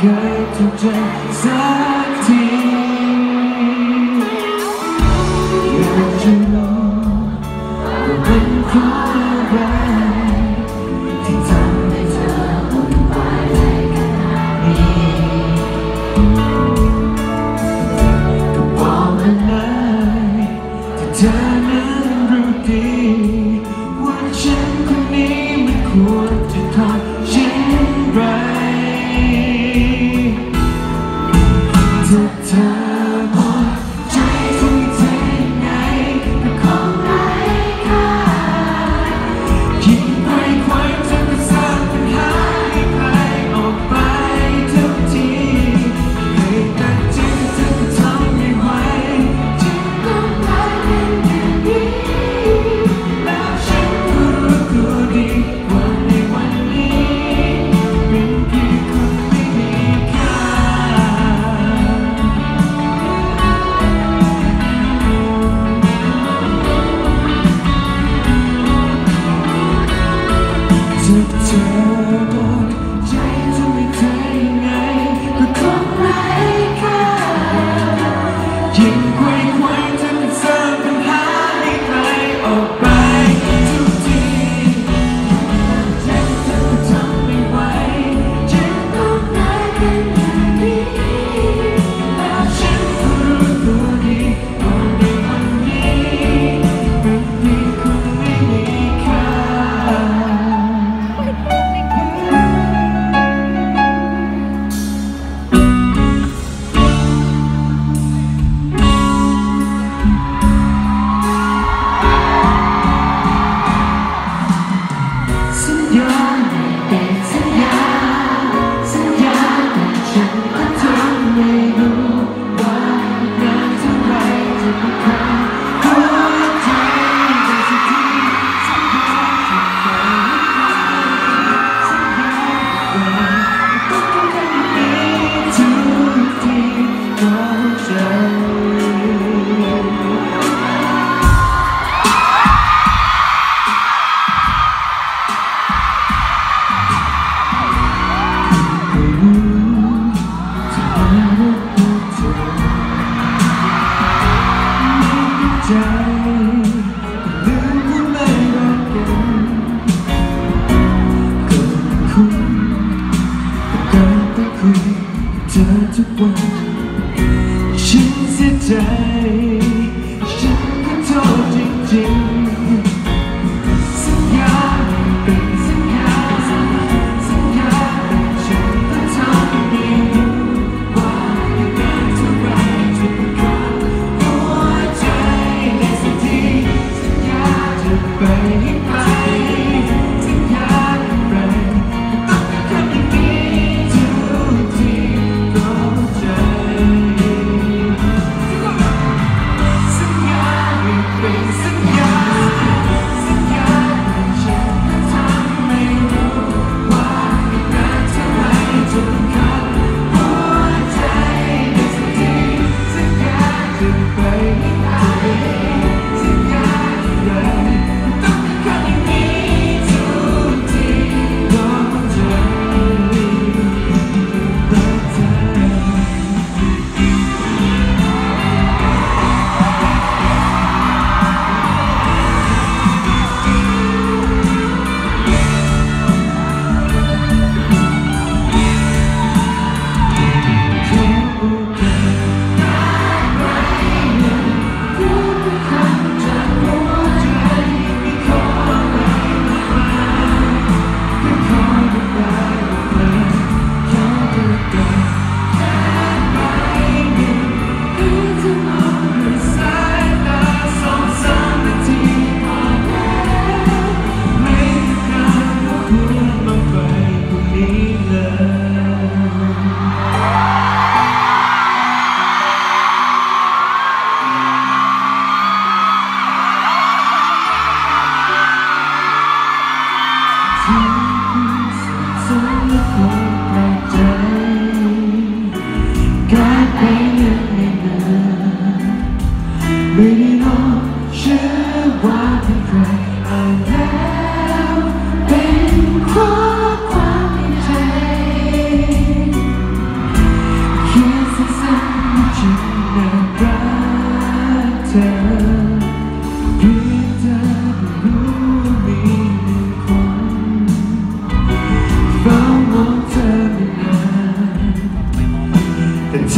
เคยถูกใจสักทีอยากจะรู้ว่าเป็นเพราะอะไรที่ทำให้เธอวุ่นวายใจขนาดนี้ก็บอกมาเลยถ้าเธอนั้นรู้ดีว่าฉันคนนี้ไม่ควรจะทำ world.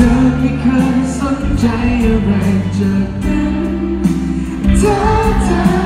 เธอไม่เคยสนใจอะไรจากกันเธอเธอยัง